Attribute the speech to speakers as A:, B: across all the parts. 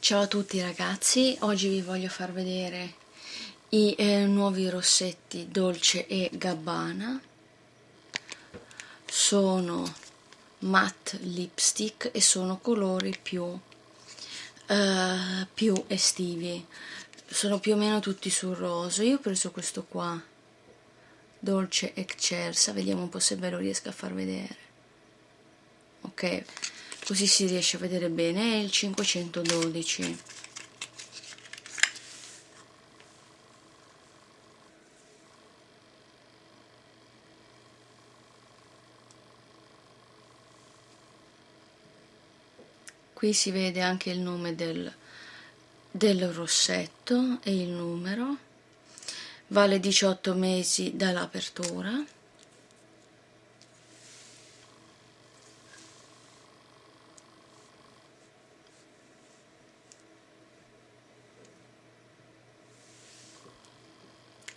A: Ciao a tutti ragazzi, oggi vi voglio far vedere i eh, nuovi rossetti Dolce e Gabbana. Sono matte lipstick e sono colori più, uh, più estivi. Sono più o meno tutti sul rosa. Io ho preso questo qua, Dolce Excelsa, vediamo un po' se ve lo riesco a far vedere. Ok così si riesce a vedere bene è il 512 qui si vede anche il nome del, del rossetto e il numero. Vale 18 mesi dall'apertura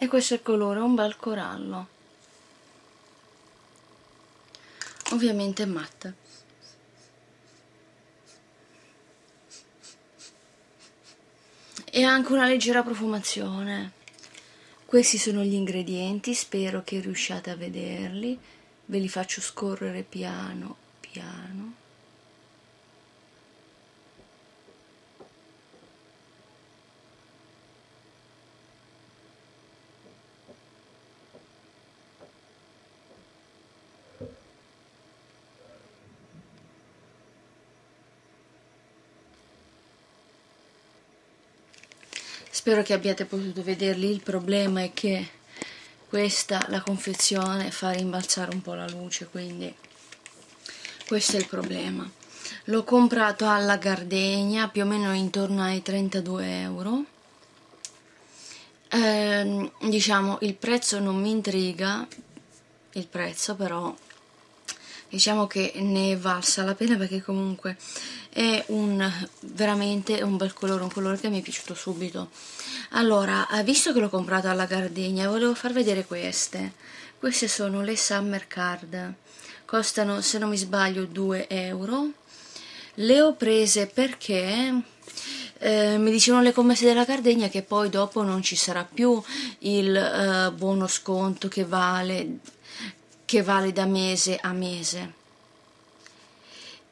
A: e questo è il colore, un bel corallo. Ovviamente matte. E anche una leggera profumazione. Questi sono gli ingredienti spero che riusciate a vederli. Ve li faccio scorrere piano piano spero che abbiate potuto vederli. Il problema è che questa la confezione fa rimbalzare un po' la luce quindi questo è il problema. L'ho comprato alla Gardegna più o meno intorno ai 32 euro. Eh, diciamo il prezzo non mi intriga il prezzo però diciamo che ne è valsa la pena perché comunque è un, veramente un bel colore, un colore che mi è piaciuto subito. Allora, visto che l'ho comprato alla Gardegna volevo far vedere queste. Queste sono le Summer Card. Costano se non mi sbaglio 2 euro. Le ho prese perché eh, mi dicevano le commesse della Gardegna che poi dopo non ci sarà più il eh, buono sconto che vale che vale da mese a mese.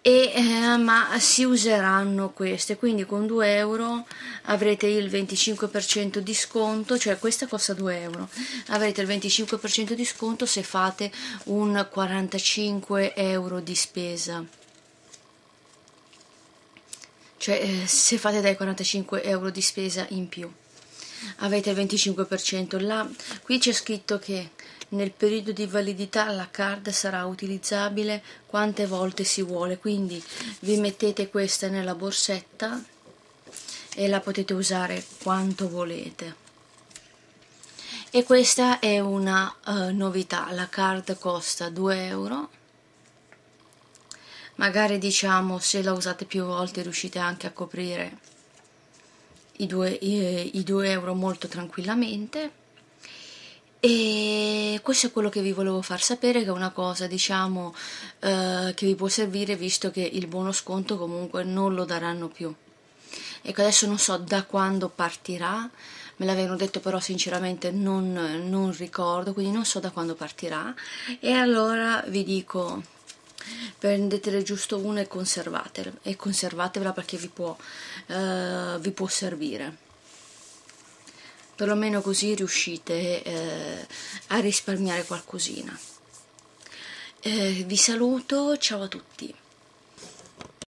A: E, eh, ma si useranno queste quindi con 2 euro avrete il 25% di sconto cioè questa costa 2 euro. Avrete il 25% di sconto se fate un 45 euro di spesa. Cioè eh, se fate dai 45 euro di spesa in più. Avete il 25% là. Qui c'è scritto che nel periodo di validità la card sarà utilizzabile quante volte si vuole quindi vi mettete questa nella borsetta e la potete usare quanto volete. E questa è una uh, novità la card costa 2 euro. Magari diciamo se la usate più volte riuscite anche a coprire i 2, i, i 2 euro molto tranquillamente e questo è quello che vi volevo far sapere che è una cosa diciamo eh, che vi può servire visto che il buono sconto comunque non lo daranno più. Ecco adesso non so da quando partirà. Me l'avevano detto però sinceramente non, non ricordo quindi non so da quando partirà. E allora vi dico prendetene giusto una e conservatela e conservatela perché vi può, eh, vi può servire perlomeno così riuscite eh, a risparmiare qualcosina. Eh, vi saluto, ciao a tutti.